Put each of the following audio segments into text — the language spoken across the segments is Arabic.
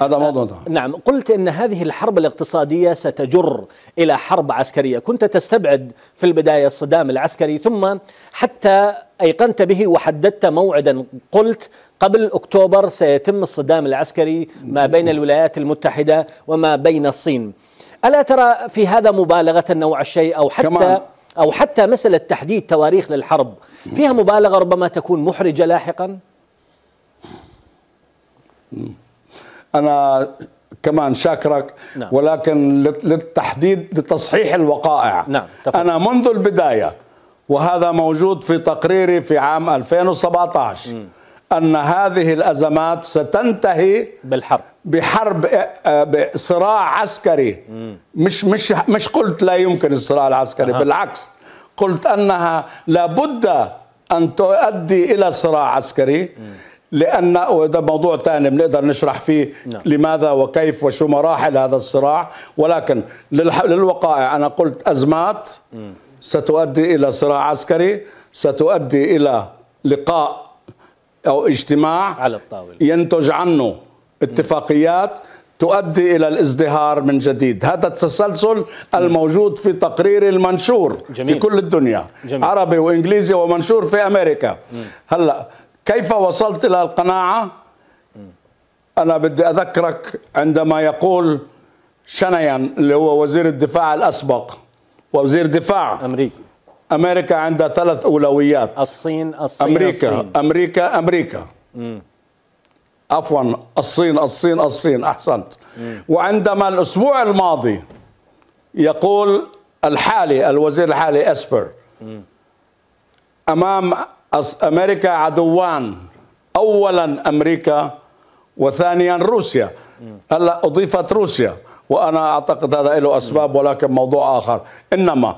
هذا موضوع. نعم قلت إن هذه الحرب الاقتصادية ستجر إلى حرب عسكرية. كنت تستبعد في البداية الصدام العسكري ثم حتى أيقنت به وحددت موعدا. قلت قبل أكتوبر سيتم الصدام العسكري ما بين الولايات المتحدة وما بين الصين. ألا ترى في هذا مبالغة نوع الشيء أو حتى كمان. أو حتى مسألة تحديد تواريخ للحرب؟ فيها مبالغة ربما تكون محرجة لاحقا؟ أنا كمان شاكرك نعم. ولكن للتحديد لتصحيح الوقائع نعم. تفضل. أنا منذ البداية وهذا موجود في تقريري في عام 2017 م. أن هذه الأزمات ستنتهي بالحرب بحرب آه، بصراع عسكري م. مش مش مش قلت لا يمكن الصراع العسكري أه. بالعكس قلت أنها لابد أن تؤدي إلى صراع عسكري م. لأن وهذا موضوع ثاني بنقدر نشرح فيه نعم. لماذا وكيف وشو مراحل هذا الصراع ولكن للوقائع أنا قلت أزمات. ستؤدي إلى صراع عسكري ستؤدي إلى لقاء أو اجتماع على الطاولة ينتج عنه اتفاقيات تؤدي إلى الازدهار من جديد هذا التسلسل الموجود في تقرير المنشور جميل. في كل الدنيا جميل. عربي وإنجليزي ومنشور في أمريكا هلأ كيف وصلت إلى القناعة أنا بدي أذكرك عندما يقول شنيان اللي هو وزير الدفاع الأسبق وزير دفاع أمريكي أمريكا عندها ثلاث أولويات الصين الصين أمريكا الصين. أمريكا مم. عفوا الصين الصين الصين أحسنت مم. وعندما الأسبوع الماضي يقول الحالي الوزير الحالي إسبر مم. أمام أمريكا عدوان. اولا أمريكا وثانيا روسيا. هلأ أضيفت روسيا وأنا أعتقد هذا له أسباب ولكن موضوع آخر. إنما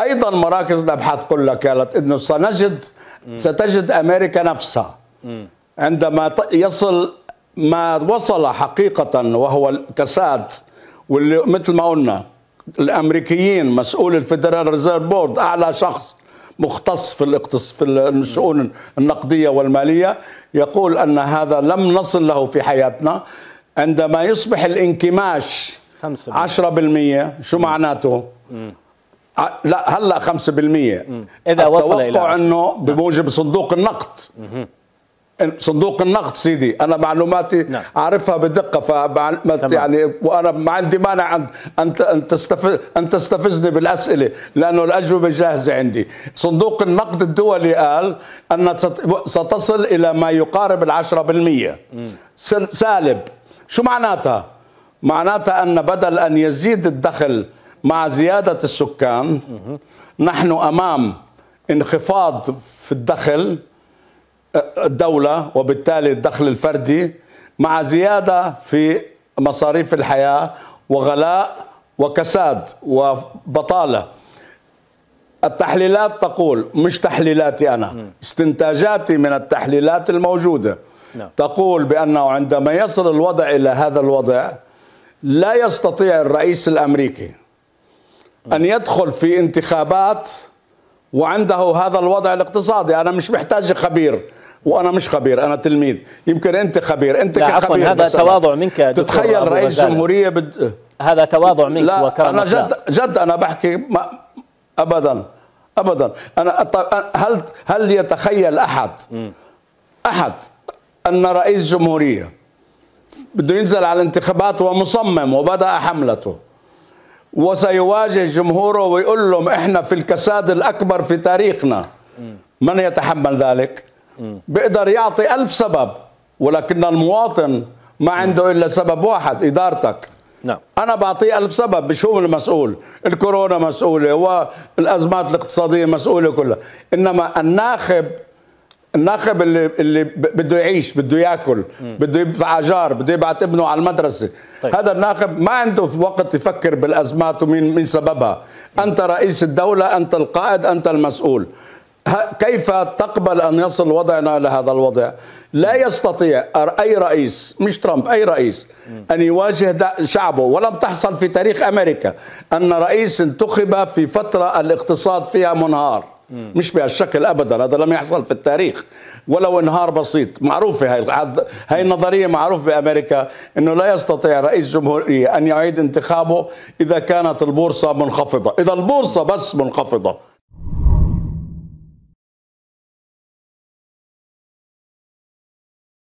أيضا مراكز الأبحاث كلها قالت إنه سنجد ستجد أمريكا نفسها. عندما يصل ما وصل حقيقه وهو الكساد واللي مثل ما قلنا الأمريكيين مسؤول ال Federal Reserve Board أعلى شخص. مختص في الاقتص في الشؤون النقدية والمالية يقول أن هذا لم نصل له في حياتنا. عندما يصبح الانكماش 5% 10% شو معناته؟ لا هلأ 5% إذا وصل إلى إنه بموجب صندوق النقد. صندوق النقد سيدي أنا معلوماتي نعم. اعرفها بدقة ف يعني وأنا ما عندي مانع ان أن تستفز أن تستفزني بالأسئلة لأنه الأجوبة جاهزة عندي. صندوق النقد الدولي قال أن ستصل إلى ما يقارب العشرة بالمية. سالب. شو معناتها؟ معناتها أن بدل أن يزيد الدخل مع زيادة السكان نحن أمام انخفاض في الدخل الدولة وبالتالي الدخل الفردي مع زيادة في مصاريف الحياة وغلاء وكساد وبطالة. التحليلات تقول مش تحليلاتي أنا استنتاجاتي من التحليلات الموجودة. نعم. تقول بأنه عندما يصل الوضع إلى هذا الوضع لا يستطيع الرئيس الأمريكي أن يدخل في انتخابات وعنده هذا الوضع الاقتصادي. أنا مش محتاج خبير. وأنا مش خبير أنا تلميذ. يمكن أنت خبير أنت لا كخبير هذا تواضع منك تتخيل رئيس جمهورية بد... هذا تواضع منك لا وكرم أنا جد جد أنا بحكي ما ابدا ابدا. أنا هل هل يتخيل أحد؟ أحد أن رئيس جمهورية بده ينزل على الانتخابات ومصمم وبدأ حملته وسيواجه جمهوره ويقول لهم إحنا في الكساد الأكبر في تاريخنا. من يتحمل ذلك؟ بيقدر يعطي ألف سبب ولكن المواطن ما عنده إلا سبب واحد إدارتك. نعم. أنا بعطيه ألف سبب مش هو المسؤول؟ الكورونا مسؤولة والأزمات الاقتصادية مسؤولة كلها. إنما الناخب الناخب اللي اللي بده يعيش بده يأكل بده يدفع أجار بده يبعث ابنه على المدرسة. طيب. هذا الناخب ما عنده وقت يفكر بالأزمات ومين مين سببها. أنت رئيس الدولة أنت القائد أنت المسؤول. كيف تقبل أن يصل وضعنا إلى هذا الوضع؟ لا يستطيع. أي رئيس مش ترامب أي رئيس أن يواجه شعبه. ولم تحصل في تاريخ أمريكا أن رئيس انتخب في فترة الاقتصاد فيها منهار. مش بهالشكل ابدا هذا لم يحصل في التاريخ. ولو انهار بسيط معروفه هاي هاي النظرية معروف بأمريكا إنه لا يستطيع رئيس جمهورية أن يعيد انتخابه إذا كانت البورصة منخفضة. إذا البورصة بس منخفضة.